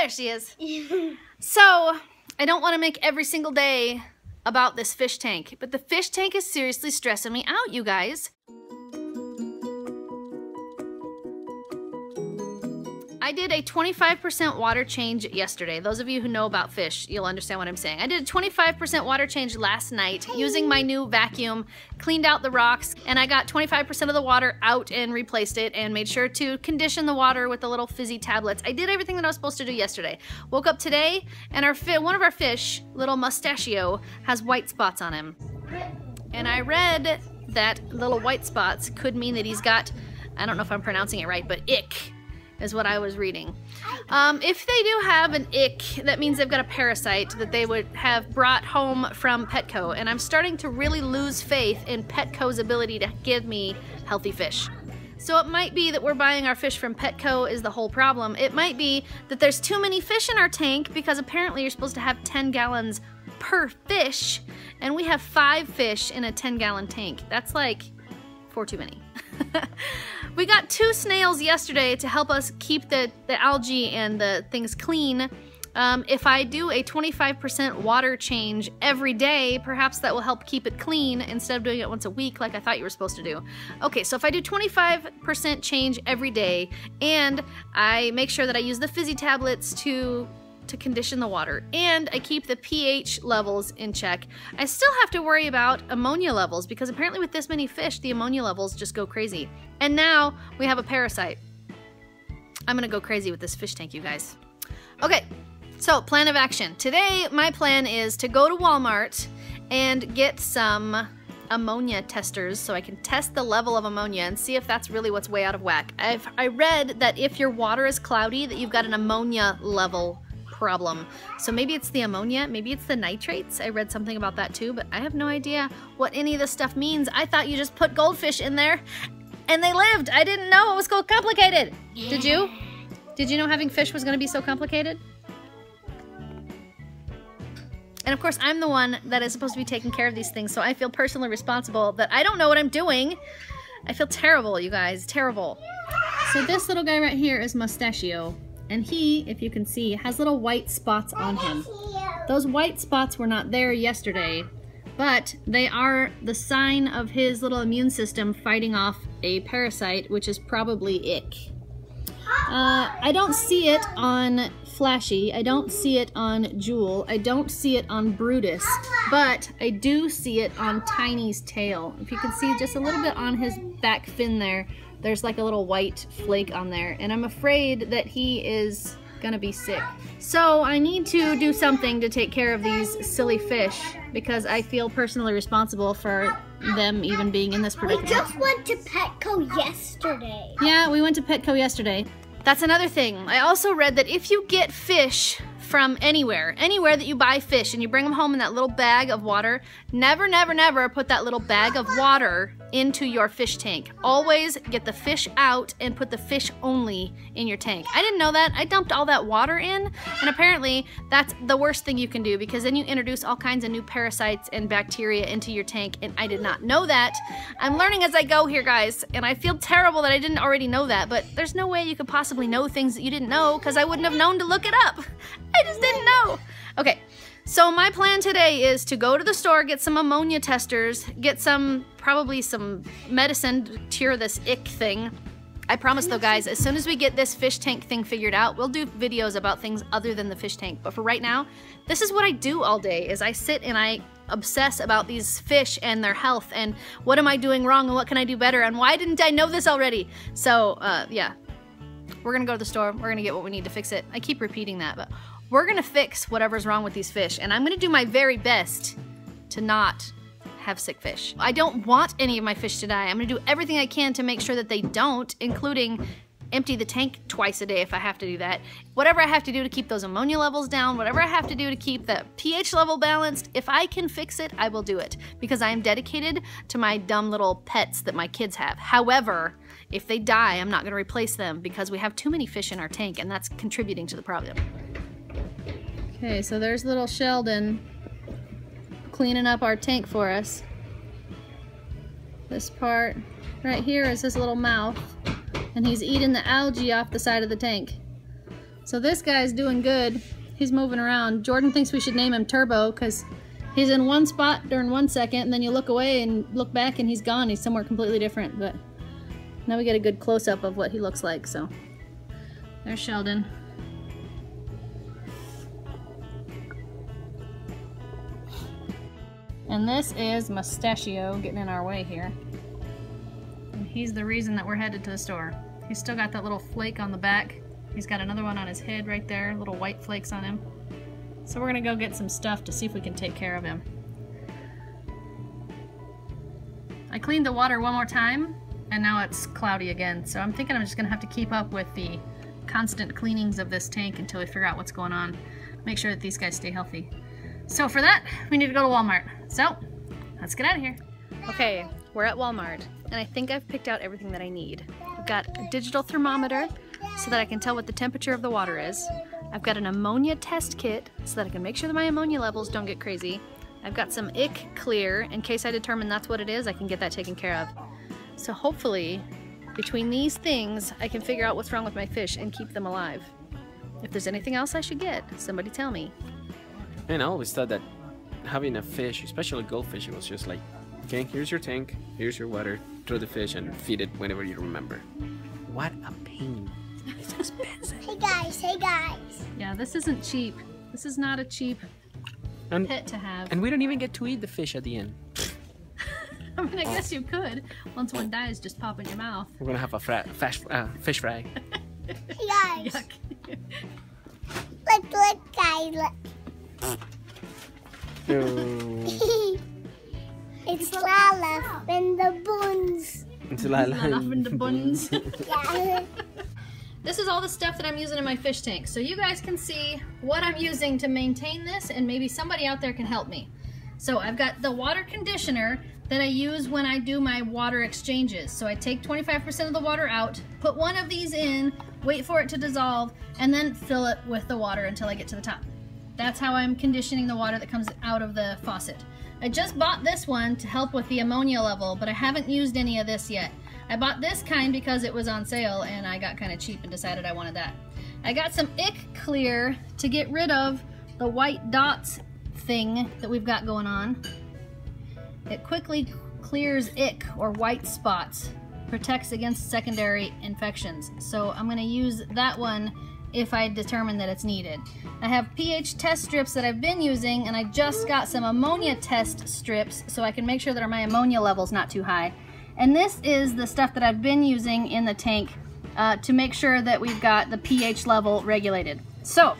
there she is. so, I don't want to make every single day about this fish tank, but the fish tank is seriously stressing me out, you guys. I did a 25% water change yesterday. Those of you who know about fish, you'll understand what I'm saying. I did a 25% water change last night using my new vacuum, cleaned out the rocks, and I got 25% of the water out and replaced it and made sure to condition the water with the little fizzy tablets. I did everything that I was supposed to do yesterday. Woke up today and our one of our fish, little mustachio, has white spots on him. And I read that little white spots could mean that he's got, I don't know if I'm pronouncing it right, but ick is what I was reading. Um, if they do have an ick, that means they've got a parasite that they would have brought home from Petco. And I'm starting to really lose faith in Petco's ability to give me healthy fish. So it might be that we're buying our fish from Petco is the whole problem. It might be that there's too many fish in our tank because apparently you're supposed to have 10 gallons per fish and we have five fish in a 10 gallon tank. That's like four too many. we got two snails yesterday to help us keep the, the algae and the things clean. Um, if I do a 25% water change every day, perhaps that will help keep it clean instead of doing it once a week like I thought you were supposed to do. Okay, so if I do 25% change every day and I make sure that I use the fizzy tablets to to condition the water, and I keep the pH levels in check. I still have to worry about ammonia levels because apparently with this many fish, the ammonia levels just go crazy. And now we have a parasite. I'm gonna go crazy with this fish tank, you guys. Okay, so plan of action. Today, my plan is to go to Walmart and get some ammonia testers so I can test the level of ammonia and see if that's really what's way out of whack. I've I read that if your water is cloudy that you've got an ammonia level problem. So maybe it's the ammonia, maybe it's the nitrates. I read something about that too, but I have no idea what any of this stuff means. I thought you just put goldfish in there and they lived. I didn't know it was so complicated. Did you? Did you know having fish was going to be so complicated? And of course, I'm the one that is supposed to be taking care of these things, so I feel personally responsible that I don't know what I'm doing. I feel terrible, you guys, terrible. So this little guy right here is Mustachio. And he, if you can see, has little white spots on him. Those white spots were not there yesterday, but they are the sign of his little immune system fighting off a parasite, which is probably ick. Uh, I don't see it on Flashy. I don't see it on Jewel. I don't see it on Brutus, but I do see it on Tiny's tail. If you can see just a little bit on his back fin there, there's like a little white flake on there and I'm afraid that he is gonna be sick. So I need to do something to take care of these silly fish because I feel personally responsible for them even being in this predicament. We just went to Petco yesterday. Yeah, we went to Petco yesterday. That's another thing. I also read that if you get fish from anywhere, anywhere that you buy fish and you bring them home in that little bag of water, never, never, never put that little bag of water into your fish tank. Always get the fish out and put the fish only in your tank. I didn't know that. I dumped all that water in and apparently that's the worst thing you can do because then you introduce all kinds of new parasites and bacteria into your tank and I did not know that. I'm learning as I go here guys and I feel terrible that I didn't already know that but there's no way you could possibly know things that you didn't know because I wouldn't have known to look it up. I just didn't know. Okay, so my plan today is to go to the store, get some ammonia testers, get some, probably some medicine to cure this ick thing. I promise though guys, as soon as we get this fish tank thing figured out, we'll do videos about things other than the fish tank. But for right now, this is what I do all day, is I sit and I obsess about these fish and their health and what am I doing wrong and what can I do better and why didn't I know this already? So uh, yeah, we're gonna go to the store, we're gonna get what we need to fix it. I keep repeating that, but we're gonna fix whatever's wrong with these fish, and I'm gonna do my very best to not have sick fish. I don't want any of my fish to die. I'm gonna do everything I can to make sure that they don't, including empty the tank twice a day if I have to do that. Whatever I have to do to keep those ammonia levels down, whatever I have to do to keep the pH level balanced, if I can fix it, I will do it because I am dedicated to my dumb little pets that my kids have. However, if they die, I'm not gonna replace them because we have too many fish in our tank and that's contributing to the problem. Okay, so there's little Sheldon cleaning up our tank for us. This part right here is his little mouth, and he's eating the algae off the side of the tank. So this guy's doing good. He's moving around. Jorden thinks we should name him Turbo because he's in one spot during one second and then you look away and look back and he's gone. He's somewhere completely different. But now we get a good close-up of what he looks like. So there's Sheldon. And this is Mustachio getting in our way here. And he's the reason that we're headed to the store. He's still got that little flake on the back. He's got another one on his head right there, little white flakes on him. So we're gonna go get some stuff to see if we can take care of him. I cleaned the water one more time and now it's cloudy again. So I'm thinking I'm just gonna have to keep up with the constant cleanings of this tank until we figure out what's going on. Make sure that these guys stay healthy. So for that, we need to go to Walmart. So, let's get out of here. Okay, we're at Walmart, and I think I've picked out everything that I need. I've got a digital thermometer so that I can tell what the temperature of the water is. I've got an ammonia test kit so that I can make sure that my ammonia levels don't get crazy. I've got some ick clear in case I determine that's what it is, I can get that taken care of. So hopefully, between these things, I can figure out what's wrong with my fish and keep them alive. If there's anything else I should get, somebody tell me. And I always thought that having a fish, especially goldfish, it was just like, okay, here's your tank, here's your water, throw the fish and feed it whenever you remember. What a pain. It's expensive. Hey guys, hey guys. Yeah, this isn't cheap. This is not a cheap And, pet to have. and we don't even get to eat the fish at the end. I mean, I guess you could. Once one dies, just pop in your mouth. We're gonna have a fra- fash, uh, fish fry. Hey guys. Yuck. Look, look, guys, look. No. it's Lala and the buns. It's Lala. Lala in the buns. Yeah. This is all the stuff that I'm using in my fish tank. So you guys can see what I'm using to maintain this and maybe somebody out there can help me. So I've got the water conditioner that I use when I do my water exchanges. So I take 25% of the water out, put one of these in, wait for it to dissolve, and then fill it with the water until I get to the top. That's how I'm conditioning the water that comes out of the faucet. I just bought this one to help with the ammonia level, but I haven't used any of this yet. I bought this kind because it was on sale and I got kind of cheap and decided I wanted that. I got some Ick Clear to get rid of the white dots thing that we've got going on. It quickly clears ick or white spots, protects against secondary infections. So I'm gonna use that one if I determine that it's needed. I have pH test strips that I've been using and I just got some ammonia test strips so I can make sure that my ammonia level's not too high. And this is the stuff that I've been using in the tank uh, to make sure that we've got the pH level regulated. So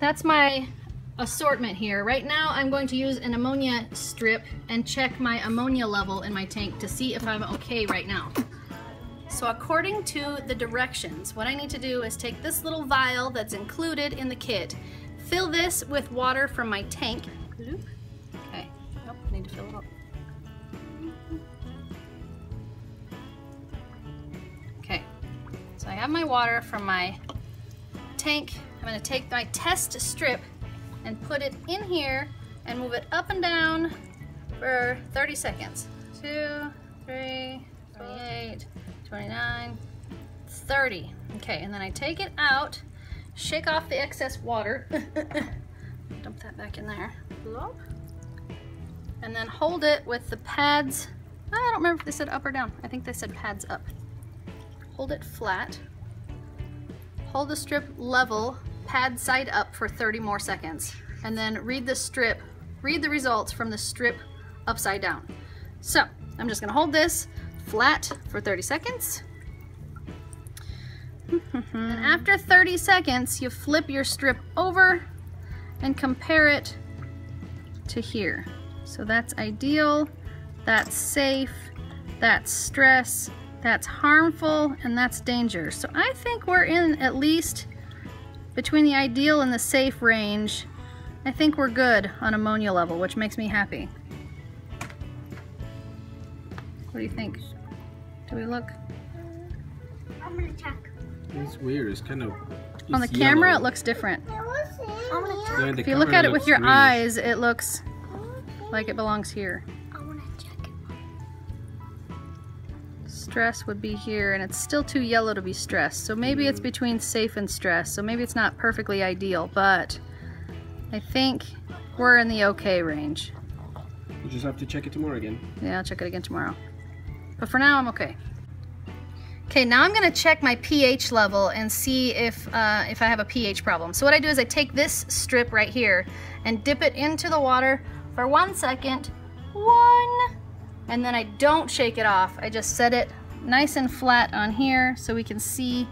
that's my assortment here. Right now I'm going to use an ammonia strip and check my ammonia level in my tank to see if I'm okay right now. So according to the directions, what I need to do is take this little vial that's included in the kit, fill this with water from my tank. Okay, oh, I need to fill it up. Okay, so I have my water from my tank. I'm gonna take my test strip and put it in here and move it up and down for 30 seconds. Two, three, 28, 29, 30. Okay, and then I take it out, shake off the excess water, dump that back in there, and then hold it with the pads. I don't remember if they said up or down. I think they said pads up. Hold it flat. Hold the strip level, pad side up for 30 more seconds, and then read the strip, read the results from the strip upside down. So, I'm just gonna hold this flat for 30 seconds. and after 30 seconds, you flip your strip over and compare it to here. So that's ideal, that's safe, that's stress, that's harmful, and that's danger. So I think we're in at least between the ideal and the safe range. I think we're good on ammonia level, which makes me happy. What do you think? Do we look? I'm gonna check. It's weird. It's kind of. On the it's camera, it looks different. I'm gonna check. Yeah, If you look at it with your green. eyes, it looks like it belongs here. I wanna check it. Stress would be here, and it's still too yellow to be stressed. So maybe it's mm-hmm. between safe and stress. So maybe it's not perfectly ideal, but I think we're in the okay range. You just have to check it tomorrow again. Yeah, I'll check it again tomorrow. But for now, I'm okay. Okay, now I'm gonna check my pH level and see if, uh, if I have a pH problem. So what I do is I take this strip right here and dip it into the water for one second, one, and then I don't shake it off. I just set it nice and flat on here so we can see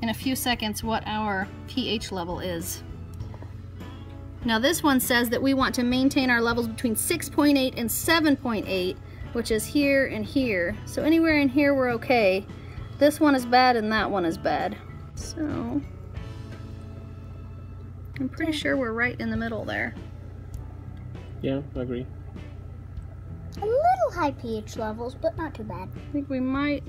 in a few seconds what our pH level is. Now this one says that we want to maintain our levels between 6.8 and 7.8, which is here and here. So anywhere in here we're okay. This one is bad and that one is bad. So I'm pretty sure we're right in the middle there. Yeah, I agree. A little high pH levels, but not too bad. I think we might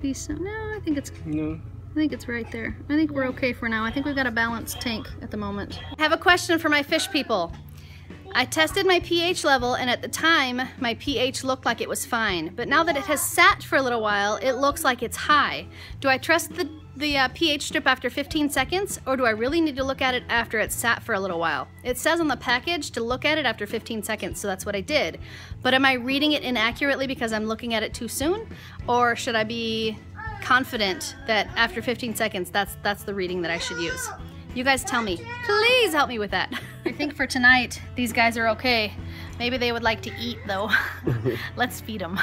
be some, no, I think it's No. I think it's right there. I think we're okay for now. I think we've got a balanced tank at the moment. I have a question for my fish people. I tested my pH level and at the time my pH looked like it was fine, but now that it has sat for a little while, it looks like it's high. Do I trust the, the uh, pH strip after 15 seconds or do I really need to look at it after it's sat for a little while? It says on the package to look at it after 15 seconds, so that's what I did. But am I reading it inaccurately because I'm looking at it too soon? Or should I be confident that after 15 seconds that's that's the reading that I should use. You guys tell me. Please help me with that. I think for tonight these guys are okay. Maybe they would like to eat though. Let's feed them.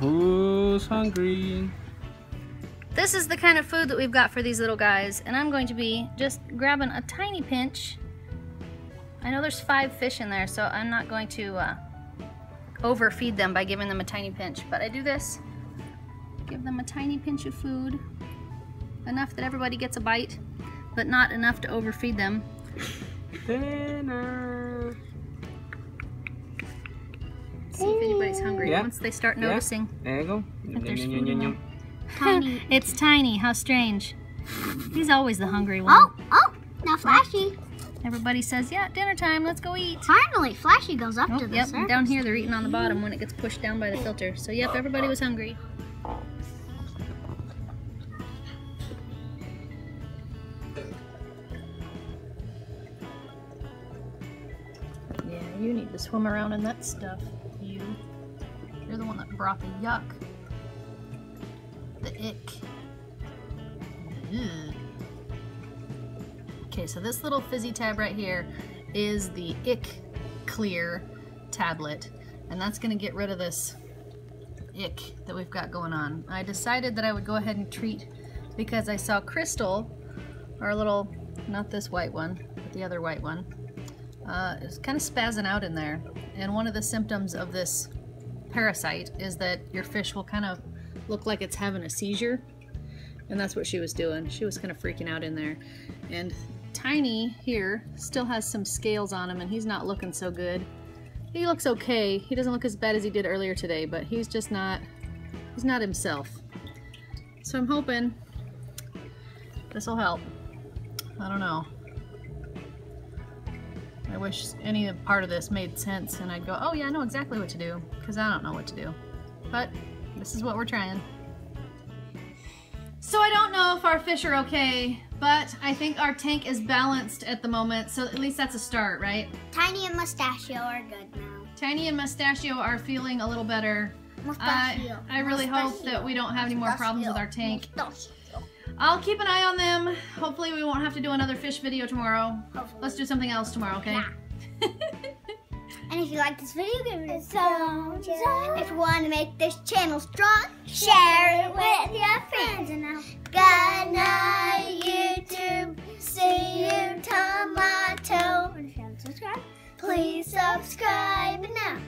Who's hungry? This is the kind of food that we've got for these little guys and I'm going to be just grabbing a tiny pinch. I know there's five fish in there so I'm not going to uh, overfeed them by giving them a tiny pinch. But I do this, give them a tiny pinch of food, enough that everybody gets a bite, but not enough to overfeed them. Dinner. See if anybody's hungry Yeah. once they start noticing. Yeah. noticing. There you go. Yum, yum, food yum, in yum, Tiny. it's tiny, how strange. He's always the hungry one. Oh, oh, now Flashy. Everybody says, yeah, dinner time, let's go eat. Finally, Flashy goes up Oh, to the yep, surface. down here they're eating on the bottom when it gets pushed down by the filter. So yep, everybody was hungry. To swim around in that stuff, you. You're the one that brought the yuck. The ick. Ugh. Okay, so this little fizzy tab right here is the ick clear tablet, and that's gonna get rid of this ick that we've got going on. I decided that I would go ahead and treat because I saw Crystal, our little, not this white one, but the other white one, uh, kind of spazzing out in there. And one of the symptoms of this parasite is that your fish will kind of look like it's having a seizure. And that's what she was doing. She was kind of freaking out in there. And Tiny here still has some scales on him and he's not looking so good. He looks okay. He doesn't look as bad as he did earlier today, but he's just not, he's not himself. So I'm hoping this will help. I don't know. I wish any part of this made sense and I'd go, oh yeah, I know exactly what to do, because I don't know what to do. But this is what we're trying. So I don't know if our fish are okay, but I think our tank is balanced at the moment, so at least that's a start, right? Tiny and Mustachio are good now. Tiny and Mustachio are feeling a little better. I, Mustachio. I really hope that we don't have any more problems with our tank. Mustachio. I'll keep an eye on them. Hopefully we won't have to do another fish video tomorrow. Hopefully. Let's do something else tomorrow, okay? Yeah. And if you like this video, give it a um, thumbs up. If you want to make this channel strong, share it with your friends. And now, good night, YouTube. See you, tomato. And if you haven't subscribed, please subscribe now.